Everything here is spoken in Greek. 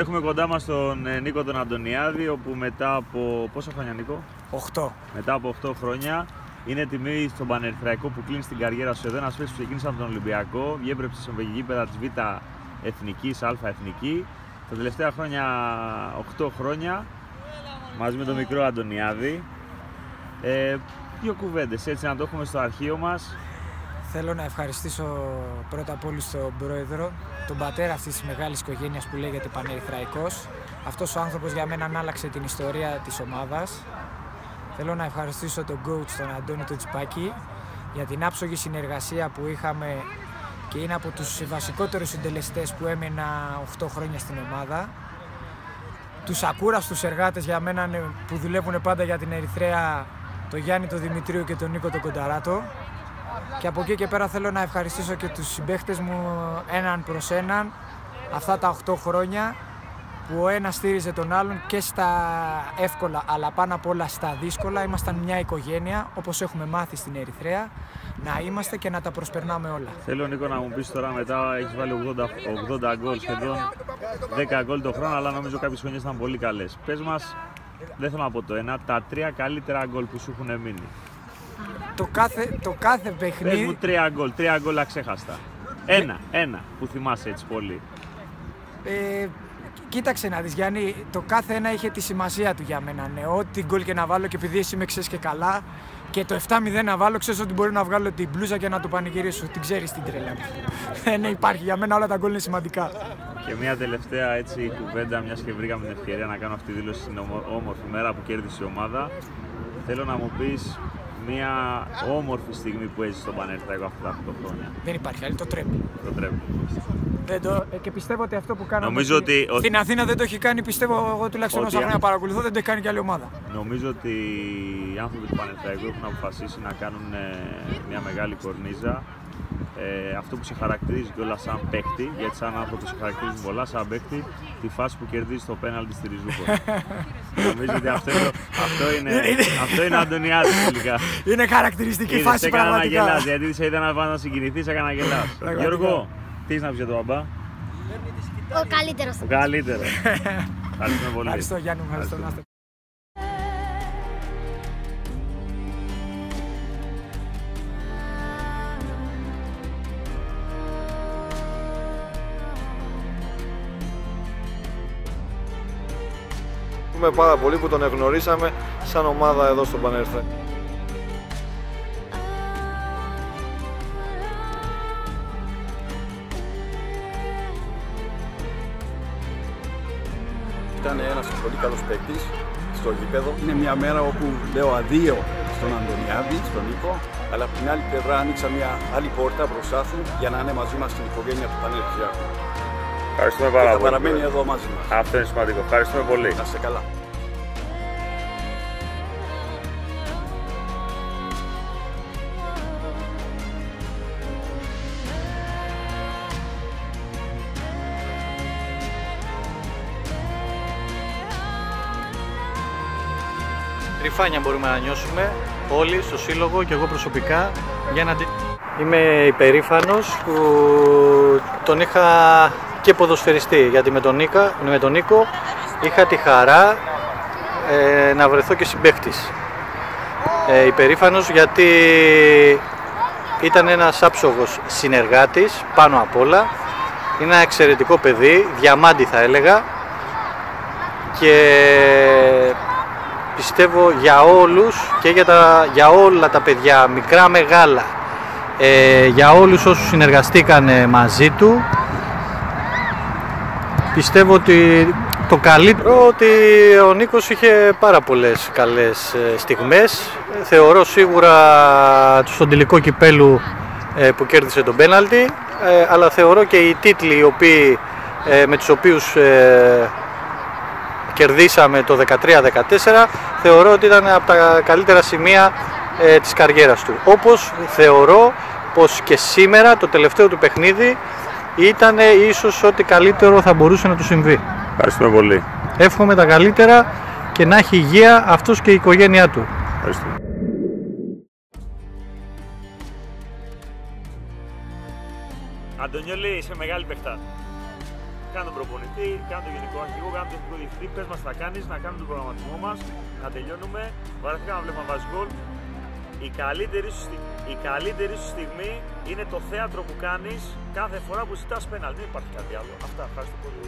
Λοιπόν, έχουμε κοντά μας τον ε, Νίκο τον Αντωνιάδη, όπου μετά από. πόσα χρόνια, Νίκο; 8. Μετά από 8 χρόνια είναι τιμή στον Πανερθραϊκό που κλείνει την καριέρα σου εδώ. Ένα παίκτη που ξεκίνησε από τον Ολυμπιακό, διέπρεψε στον γήπεδα της Β' Εθνικής, Α Εθνική. Τα τελευταία χρόνια, 8 χρόνια, μαζί με τον μικρό Αντωνιάδη. Ε, δύο κουβέντες έτσι να το έχουμε στο αρχείο μας. Θέλω να ευχαριστήσω πρώτα απ' όλους τον πρόεδρο, τον πατέρα αυτής της μεγάλης οικογένειας που λέγεται Πανερυθραϊκός. Αυτός ο άνθρωπος για μένα άλλαξε την ιστορία της ομάδας. Θέλω να ευχαριστήσω τον coach, τον Αντώνη τον Τσιπάκη, για την άψογη συνεργασία που είχαμε και είναι από τους βασικότερους συντελεστές που έμενα 8 χρόνια στην ομάδα. Τους ακούραστους εργάτες για μένα που δουλεύουν πάντα για την Ερυθρέα, τον Γιάννη τον Δημητρίου και τον Νίκο τον Κονταράτο. Και από εκεί και πέρα θέλω να ευχαριστήσω και τους συμπαίχτες μου έναν προς έναν αυτά τα 8 χρόνια που ο ένας στήριζε τον άλλον και στα εύκολα αλλά πάνω απ' όλα στα δύσκολα. Ήμασταν μια οικογένεια όπως έχουμε μάθει στην Ερυθρέα να είμαστε και να τα προσπερνάμε όλα. Θέλω Νίκο να μου πεις τώρα μετά έχεις βάλει 80, 80 γκολ σχεδόν 10 γκολ το χρόνο αλλά νομίζω κάποιες χρονιές ήταν πολύ καλές. Πες μας, δεν θέλω να πω το ένα, τα τρία καλύτερα γκολ που σου έχουν μείνει το κάθε, το κάθε παιχνίδι. Πες μου τρία γκολ, τρία γκολ αξέχαστα. Ένα, ένα που θυμάσαι έτσι πολύ. Ε, κοίταξε να δεις Γιάννη, το κάθε ένα είχε τη σημασία του για μένα. Ναι, ό,τι γκολ και να βάλω και επειδή εσύ με ξέρεις και καλά και το 7-0 να βάλω, ξέρεις ότι μπορεί να βγάλω την μπλούζα και να το πανηγυρίσω. Την ξέρεις την τρέλα. Δεν ναι, υπάρχει. Για μένα όλα τα γκολ είναι σημαντικά. Και μια τελευταία έτσι κουβέντα, μιας και βρήκαμε την ευκαιρία να κάνω αυτή τη δήλωση στην όμορφη μέρα που κέρδισε η ομάδα. Θέλω να μου πεις μια όμορφη στιγμή που έζησε στον Πανέρθρακο αυτά τα 8 χρόνια. Δεν υπάρχει άλλη, το τρέπει. Το τρέπει. Δεν το... Ε, και πιστεύω ότι αυτό που κάναμε Νομίζω ότι... στην Αθήνα δεν το έχει κάνει, πιστεύω εγώ τουλάχιστον όσα χρόνια παρακολουθώ, δεν το έχει κάνει και άλλη ομάδα. Νομίζω ότι οι άνθρωποι του Πανεθραϊκού έχουν αποφασίσει να κάνουν ε, μια μεγάλη κορνίζα ε, αυτό που σε χαρακτηρίζει όλα σαν παίκτη, γιατί σαν άνθρωπο σε χαρακτηρίζουν πολλά σαν παίκτη, τη φάση που κερδίζεις το πέναλτι στη Ριζούπολη. Νομίζω ότι αυτό είναι, αυτό είναι, αυτό είναι Αντωνιάδη τελικά. Είναι χαρακτηριστική Είδες, φάση πραγματικά. Έκανα να γιατί σε είδα να πάνε να συγκινηθείς, έκανα να γελάς. Γιώργο, τι είσαι να πεις για τον μπαμπά. Ο καλύτερος. Ο καλύτερος. Ευχαριστούμε πολύ. Ευχαριστώ Γιάννη, ευχαριστώ. Ευχαριστούμε πάρα πολύ που τον εγνωρίσαμε σαν ομάδα εδώ στον Πανέρθε. Ήταν ένας πολύ καλός παίκτης στο γήπεδο. Είναι μια μέρα όπου λέω αδείο στον Αντωνιάδη, στον Νίκο, αλλά από την άλλη πλευρά άνοιξα μια άλλη πόρτα μπροστά του για να είναι μαζί μας στην οικογένεια του Πανεπιστημίου. Ευχαριστούμε πάρα πολύ. Θα παραμένει εδώ μαζί μας. Αυτό είναι σημαντικό. Ευχαριστούμε πολύ. Να είστε καλά. Ρηφάνια μπορούμε να νιώσουμε όλοι στο σύλλογο και εγώ προσωπικά για να... Είμαι υπερήφανος που τον είχα και ποδοσφαιριστή γιατί με τον, Νίκα, με τον Νίκο είχα τη χαρά ε, να βρεθώ και συμπαίκτης. Ε, υπερήφανος γιατί ήταν ένας άψογος συνεργάτης πάνω απ' όλα. Είναι ένα εξαιρετικό παιδί, διαμάντι θα έλεγα και πιστεύω για όλους και για, τα, για όλα τα παιδιά, μικρά μεγάλα, ε, για όλους όσους συνεργαστήκαν μαζί του. Πιστεύω ότι το καλύτερο ότι ο Νίκος είχε πάρα πολλές καλές ε, στιγμές. Θεωρώ σίγουρα στον τελικό κυπέλου ε, που κέρδισε τον πέναλτι, ε, αλλά θεωρώ και οι τίτλοι οι οποίοι, με τους οποίους κερδίσαμε το 13-14 θεωρώ ότι ήταν από τα καλύτερα σημεία ε, της καριέρας του. Όπως θεωρώ πως και σήμερα το τελευταίο του παιχνίδι ήταν ίσως ό,τι καλύτερο θα μπορούσε να του συμβεί. Ευχαριστούμε πολύ. Εύχομαι τα καλύτερα και να έχει υγεία αυτός και η οικογένειά του. Ευχαριστούμε. Αντωνιόλη, είσαι μεγάλη παιχτά. Κάνε τον προπονητή, κάνε τον γενικό αρχηγό, κάνε τον γενικό διευθυντή. Πες μας θα κάνεις, να κάνουμε τον προγραμματισμό μας, να τελειώνουμε. Βαρεθήκα να βλέπουμε βάζει γκολ. Η καλύτερη, σου, η καλύτερη σου στιγμή είναι το θέατρο που κάνεις κάθε φορά που ζητάς πέναλ. Δεν υπάρχει κάτι άλλο. Αυτά. Ευχαριστώ πολύ.